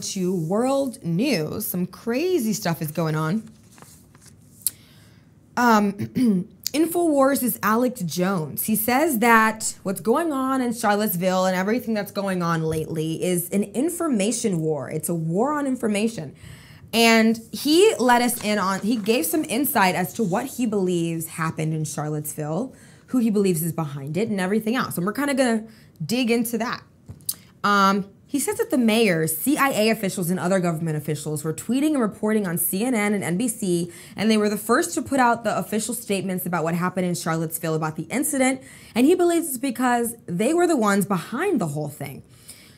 to world news. Some crazy stuff is going on. Um, InfoWars' is Alex Jones. He says that what's going on in Charlottesville and everything that's going on lately is an information war. It's a war on information. And he let us in on, he gave some insight as to what he believes happened in Charlottesville, who he believes is behind it, and everything else. And we're kind of going to dig into that. Um, he says that the mayors, CIA officials, and other government officials were tweeting and reporting on CNN and NBC, and they were the first to put out the official statements about what happened in Charlottesville about the incident. And he believes it's because they were the ones behind the whole thing.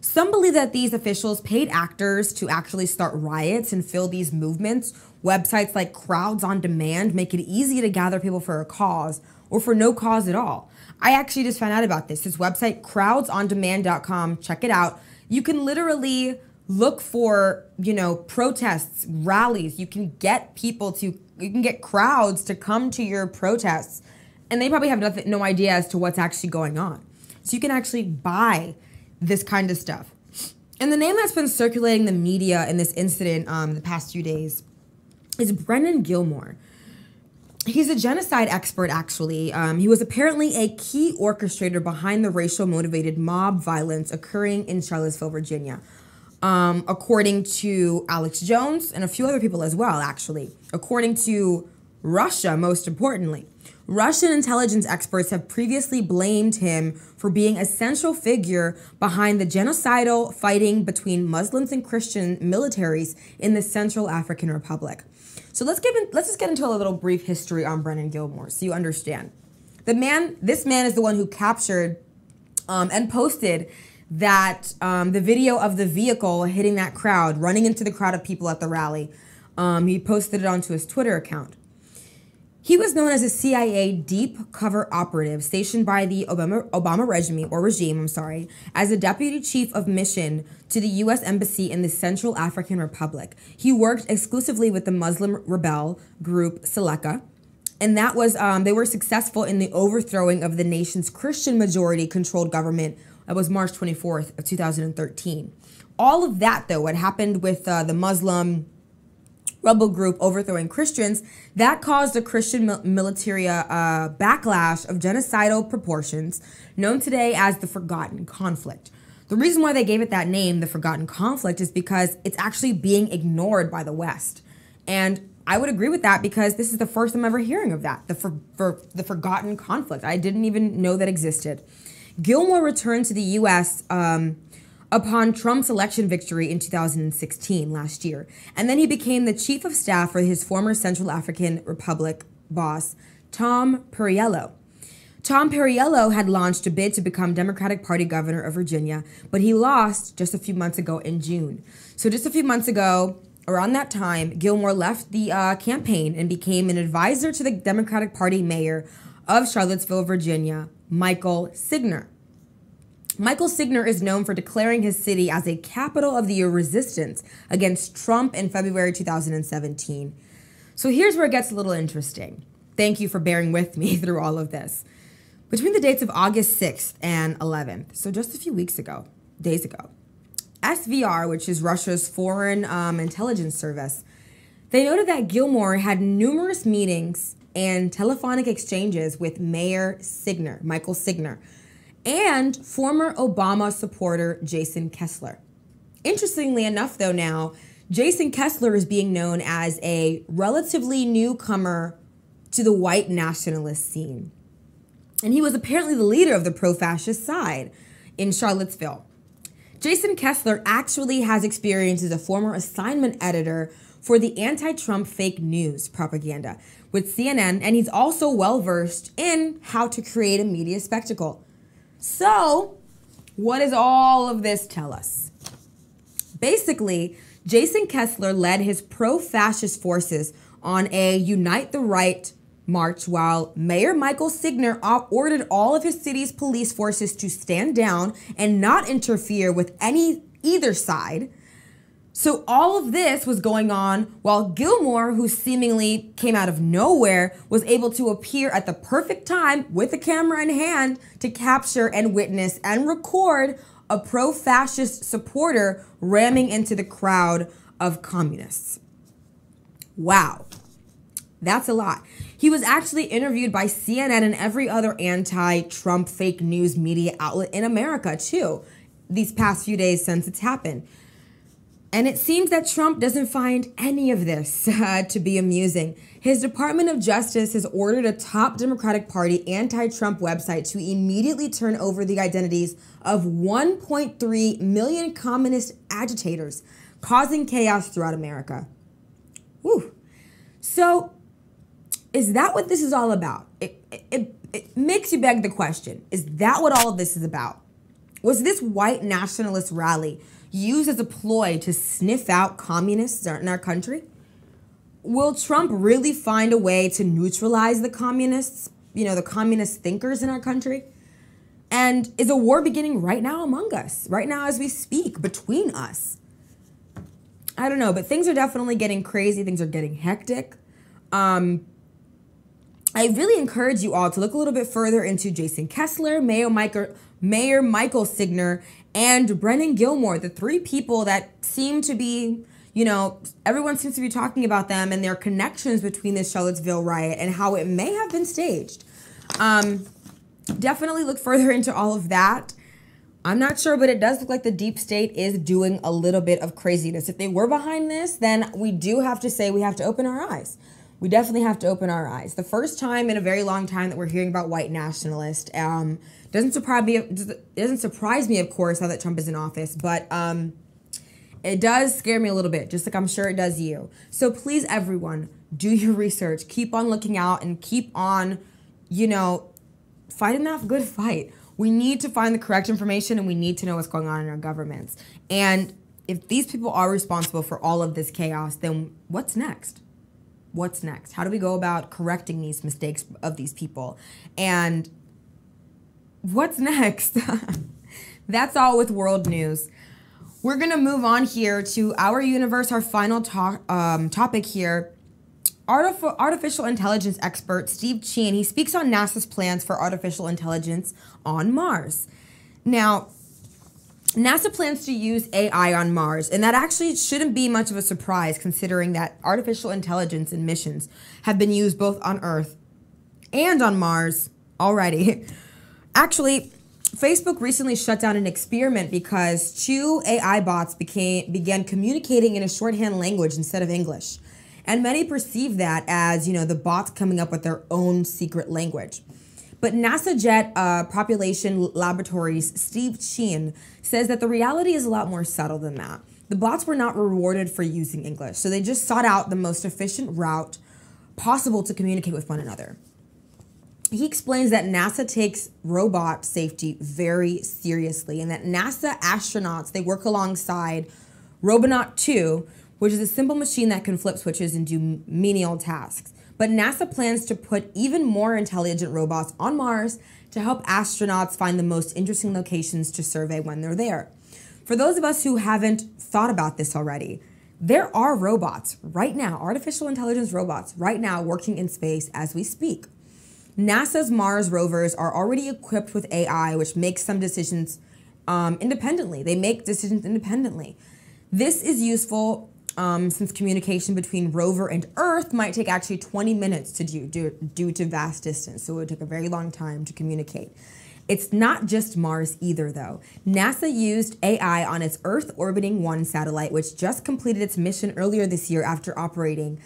Some believe that these officials paid actors to actually start riots and fill these movements. Websites like Crowds on Demand make it easy to gather people for a cause or for no cause at all. I actually just found out about this. This website, crowdsondemand.com, check it out you can literally look for, you know, protests, rallies. You can get people to, you can get crowds to come to your protests, and they probably have nothing, no idea as to what's actually going on. So you can actually buy this kind of stuff. And the name that's been circulating the media in this incident um, the past few days is Brennan Gilmore. He's a genocide expert, actually. Um, he was apparently a key orchestrator behind the racial motivated mob violence occurring in Charlottesville, Virginia. Um, according to Alex Jones and a few other people as well, actually. According to Russia, most importantly. Russian intelligence experts have previously blamed him for being a central figure behind the genocidal fighting between Muslims and Christian militaries in the Central African Republic. So let's get in, let's just get into a little brief history on Brennan Gilmore so you understand. The man, this man is the one who captured um, and posted that um, the video of the vehicle hitting that crowd, running into the crowd of people at the rally. Um, he posted it onto his Twitter account. He was known as a CIA deep cover operative stationed by the Obama, Obama regime, or regime, I'm sorry, as a deputy chief of mission to the U.S. Embassy in the Central African Republic. He worked exclusively with the Muslim rebel group Seleka, and that was um, they were successful in the overthrowing of the nation's Christian majority controlled government. That was March 24th of 2013. All of that, though, what happened with uh, the Muslim rebel group overthrowing Christians, that caused a Christian military uh, backlash of genocidal proportions, known today as the Forgotten Conflict. The reason why they gave it that name, the Forgotten Conflict, is because it's actually being ignored by the West. And I would agree with that because this is the first I'm ever hearing of that, the for, for the Forgotten Conflict. I didn't even know that existed. Gilmore returned to the U.S. Um, upon Trump's election victory in 2016, last year. And then he became the chief of staff for his former Central African Republic boss, Tom Perriello. Tom Perriello had launched a bid to become Democratic Party governor of Virginia, but he lost just a few months ago in June. So, just a few months ago, around that time, Gilmore left the uh, campaign and became an advisor to the Democratic Party mayor of Charlottesville, Virginia, Michael Signer. Michael Signer is known for declaring his city as a capital of the resistance against Trump in February 2017. So here's where it gets a little interesting. Thank you for bearing with me through all of this. Between the dates of August 6th and 11th, so just a few weeks ago, days ago, SVR, which is Russia's foreign um, intelligence service, they noted that Gilmore had numerous meetings and telephonic exchanges with Mayor Signer, Michael Signer, and former Obama supporter Jason Kessler. Interestingly enough, though, now, Jason Kessler is being known as a relatively newcomer to the white nationalist scene. And he was apparently the leader of the pro fascist side in Charlottesville. Jason Kessler actually has experience as a former assignment editor for the anti Trump fake news propaganda with CNN, and he's also well versed in how to create a media spectacle. So, what does all of this tell us? Basically, Jason Kessler led his pro fascist forces on a Unite the Right march while Mayor Michael Signer ordered all of his city's police forces to stand down and not interfere with any either side so all of this was going on while Gilmore, who seemingly came out of nowhere, was able to appear at the perfect time with a camera in hand to capture and witness and record a pro fascist supporter ramming into the crowd of communists. Wow. That's a lot. He was actually interviewed by CNN and every other anti Trump fake news media outlet in America, too, these past few days since it's happened. And it seems that Trump doesn't find any of this uh, to be amusing. His Department of Justice has ordered a top Democratic Party anti Trump website to immediately turn over the identities of 1.3 million communist agitators, causing chaos throughout America. Whew. So, is that what this is all about? It, it, it makes you beg the question is that what all of this is about? Was this white nationalist rally used as a ploy to sniff out communists in our country? Will Trump really find a way to neutralize the communists, you know, the communist thinkers in our country? And is a war beginning right now among us, right now as we speak, between us? I don't know, but things are definitely getting crazy. Things are getting hectic. Um, I really encourage you all to look a little bit further into Jason Kessler, Mayor Michael, Mayor Michael Signer, and Brennan Gilmore, the three people that seem to be, you know, everyone seems to be talking about them and their connections between this Charlottesville riot and how it may have been staged. Um, definitely look further into all of that. I'm not sure, but it does look like the deep state is doing a little bit of craziness. If they were behind this, then we do have to say we have to open our eyes. We definitely have to open our eyes. The first time in a very long time that we're hearing about white nationalists. Um, doesn't surprise me. Doesn't surprise me, of course, now that Trump is in office, but um, it does scare me a little bit, just like I'm sure it does you. So please, everyone, do your research. Keep on looking out and keep on, you know, fighting that good fight. We need to find the correct information and we need to know what's going on in our governments. And if these people are responsible for all of this chaos, then what's next? What's next? How do we go about correcting these mistakes of these people? And what's next? That's all with world news. We're gonna move on here to our universe, our final talk, um, topic here. Artif- artificial intelligence expert Steve Chien, he speaks on NASA's plans for artificial intelligence on Mars. Now, NASA plans to use AI on Mars, and that actually shouldn't be much of a surprise considering that artificial intelligence and missions have been used both on Earth and on Mars already. Actually, Facebook recently shut down an experiment because two AI bots became began communicating in a shorthand language instead of English. And many perceive that as, you know, the bots coming up with their own secret language. But NASA Jet uh, Propulsion Laboratories' Steve Chien says that the reality is a lot more subtle than that. The bots were not rewarded for using English, so they just sought out the most efficient route possible to communicate with one another he explains that NASA takes robot safety very seriously and that NASA astronauts they work alongside Robonaut 2, which is a simple machine that can flip switches and do menial tasks. But NASA plans to put even more intelligent robots on Mars to help astronauts find the most interesting locations to survey when they're there. For those of us who haven't thought about this already, there are robots right now, artificial intelligence robots right now working in space as we speak. NASA's Mars rovers are already equipped with AI, which makes some decisions um, independently. They make decisions independently. This is useful um, since communication between rover and Earth might take actually 20 minutes to do due, due to vast distance. So it would take a very long time to communicate. It's not just Mars either, though. NASA used AI on its Earth Observing 1 satellite, which just completed its mission earlier this year after operating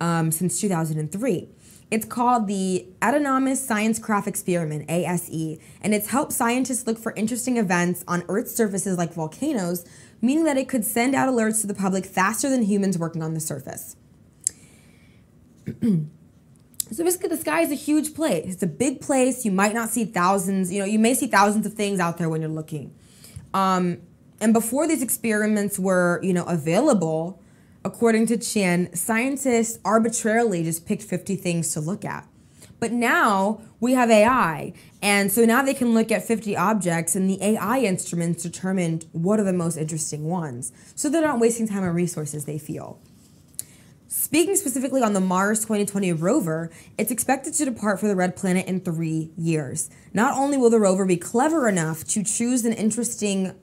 um, since 2003. It's called the Autonomous Science-Craft Experiment, ASE, and it's helped scientists look for interesting events on Earth's surfaces like volcanoes, meaning that it could send out alerts to the public faster than humans working on the surface. so basically, the sky is a huge place. It's a big place. You might not see thousands, you know, you may see thousands of things out there when you're looking. Um, and before these experiments were, you know, available, According to Chien, scientists arbitrarily just picked 50 things to look at. But now we have AI, and so now they can look at 50 objects, and the AI instruments determined what are the most interesting ones. So they're not wasting time and resources, they feel. Speaking specifically on the Mars 2020 rover, it's expected to depart for the red planet in three years. Not only will the rover be clever enough to choose an interesting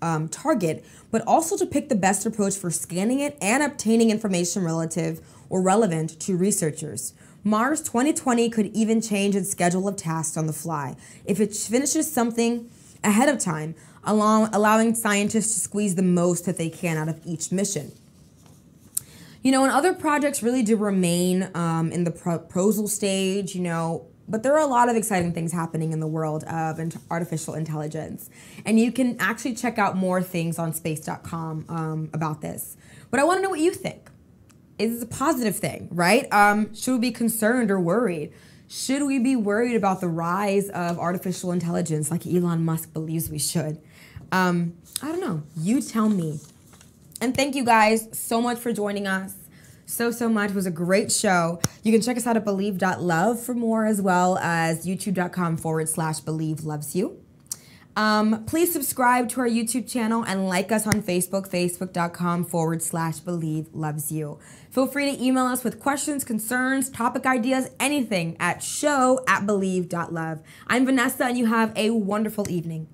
um, target, but also to pick the best approach for scanning it and obtaining information relative or relevant to researchers. Mars 2020 could even change its schedule of tasks on the fly if it finishes something ahead of time, allow, allowing scientists to squeeze the most that they can out of each mission. You know, and other projects really do remain um, in the proposal stage, you know, but there are a lot of exciting things happening in the world of artificial intelligence. And you can actually check out more things on space.com um, about this. But I want to know what you think. Is a positive thing, right? Um, should we be concerned or worried? Should we be worried about the rise of artificial intelligence like Elon Musk believes we should? Um, I don't know. You tell me. And thank you guys so much for joining us. So, so much. It was a great show. You can check us out at believe.love for more, as well as youtube.com forward slash believe loves you. Um, please subscribe to our YouTube channel and like us on Facebook, facebook.com forward slash believe loves you. Feel free to email us with questions, concerns, topic ideas, anything at show at believe.love. I'm Vanessa, and you have a wonderful evening.